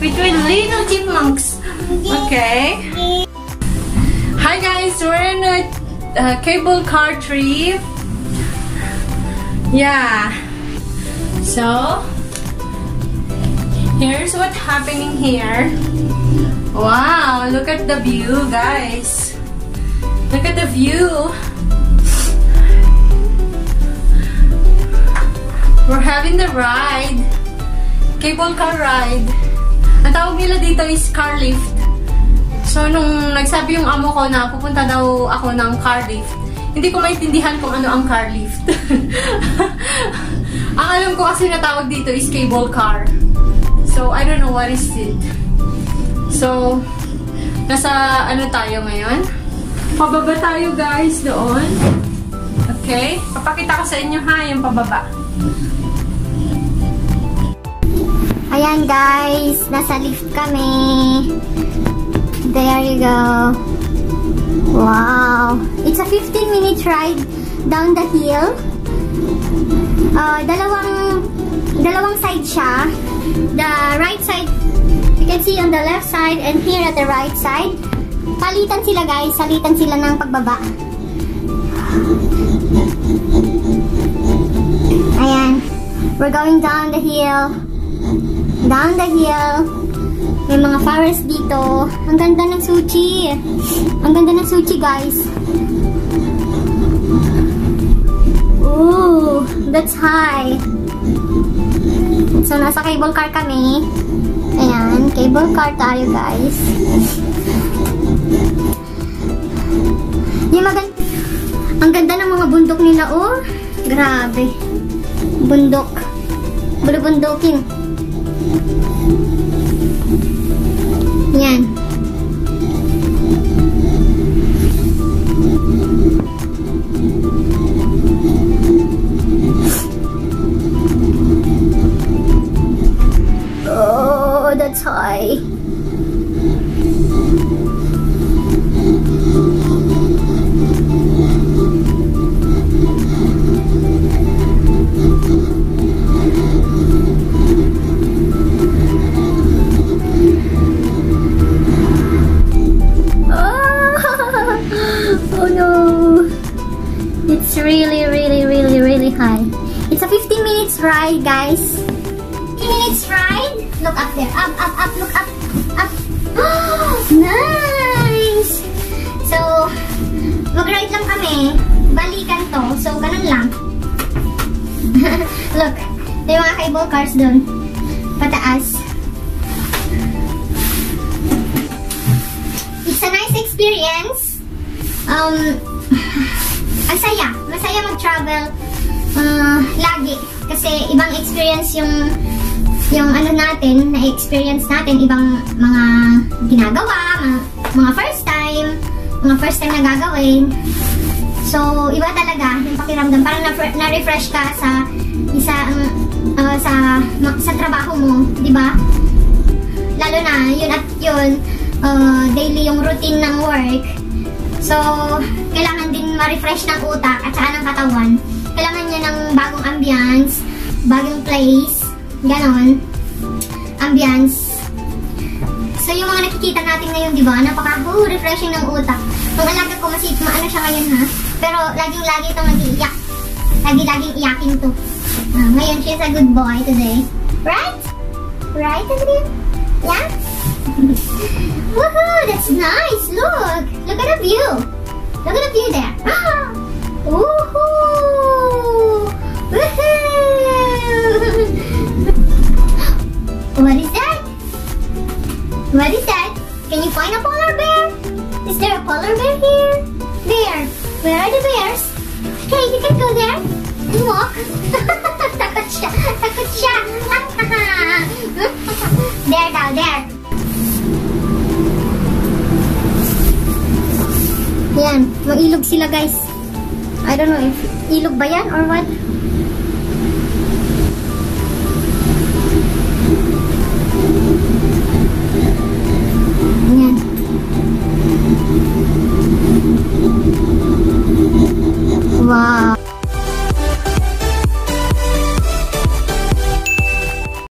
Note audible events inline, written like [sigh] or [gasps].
My little chipmunks. Okay. Hi guys, we're in a cable car trip. Yeah. So, here's what's happening here. Wow, look at the view, guys. Look at the view. We're having the ride. Cable car ride. Ang tawag nila dito is car lift. So, nung nagsabi yung amo ko na pupunta daw ako ng car lift, hindi ko maintindihan kung ano ang car lift. [laughs] ang alam ko kasi na tawag dito is cable car. So, I don't know what is it. So, nasa ano tayo ngayon? Pababa tayo guys doon. Okay? Papakita ko sa inyo ha, yung pababa. Ayan guys, nasa lift kami. There you go. Wow. It's a 15 minute ride down the hill. Uh, dalawang dalawang side siya. The right side, you can see on the left side and here at the right side. Palitan sila guys, salitan sila ng pagbaba. Ayan. We're going down the hill. Down the hill. May mga forest dito. Ang ganda ng sushi. Ang ganda ng sushi, guys. Ooh, that's high. So, nasa cable car kami. Ayan, cable car tayo, guys. Yung maganda. Ang ganda ng mga bundok nila, oh. Grabe. Bundok. Bulubundukin. Yan. Thank you. High. It's a 15 minutes ride, guys. 15 minutes ride. Look up there. Up, up, up. Look up. Up. [gasps] nice! So, mag-ride lang kami. Balikan to. So, ganun lang. [laughs] Look. Ito yung mga cable cars dun. Pataas. It's a nice experience. Um, [sighs] ang saya. Masaya mag-travel uh, lagi. Kasi ibang experience yung yung ano natin, na-experience natin, ibang mga ginagawa, mga, mga first time, mga first time na gagawin. So, iba talaga yung pakiramdam. Parang na-refresh ka sa isang uh, sa sa trabaho mo, di ba? Lalo na, yun at yun, uh, daily yung routine ng work. So, kailangan din ma-refresh ng utak at saka ng katawan. Ambience, bagong place, ganon. Ambience. So, yung mga nakikita natin ngayon, di ba? Napaka oh, refreshing ng utak. Kung alaga ko, masit, maano siya ngayon, ha? Pero, laging-lagi itong nag-iiyak. Lagi-laging iyakin to. Uh, ngayon, she's a good boy today. Right? Right, Adrian? Yeah? [laughs] Woohoo! That's nice! Look! Look at the view! Look at the view there! Woohoo! Are the bears? Okay, you can go there and walk. [laughs] Takot siya! [laughs] There daw, there! Yan, mailog sila guys. I don't know if ilog ba yan or what.